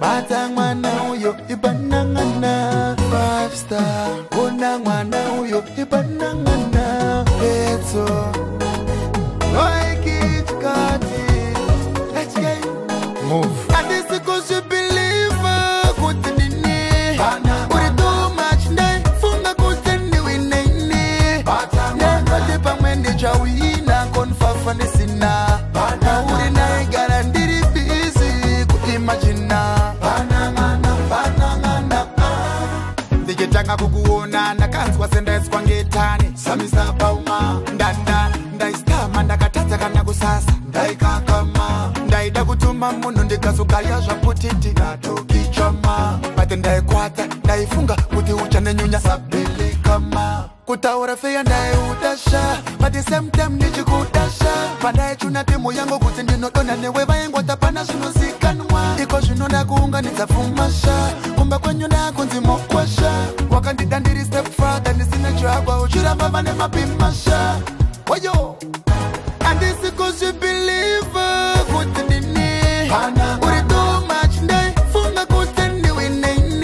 bata mwana uyo ibanangana fivesta bona mwana uyo ibanangana petso loikitikati andisi kuzvibhiliva kuti nini uri too much nde funga kuti niwineni nengoti pamwe ndichawina konfafa ndisina uri naye ndanga kukuona ndakanzwa sendaiswa ngetane samisapauma ndanda ndaisitama ndakatadza kana kusasa ndaikakama ndaida kutuma munhu ndikazogarya zvaputiti natokichoma bati ndaikwata ndaifunga kuti uchanenyunya sabilikama kutaura feya ndaiudasha bati semtem ndichikudasha pandaichuna timu yangu kuti ndinodonha newe vaingota pana zvinozikanwa iko zvinoda kuunganidza pfumasha kumba kwenyu ndakunzi mokwasha wakandida ndiri stepfather ndisina chiakwa uchiramba vane mapimi masha oyo andisi kuzvibhiliva kuti ndini uri too much ndaifunga kuti ndiwineni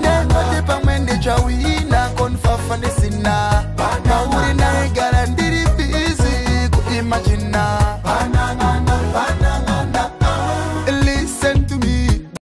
nenoti pamwe ndichawina konfafa ndisina mauri naigara ndiri bizi kuimajina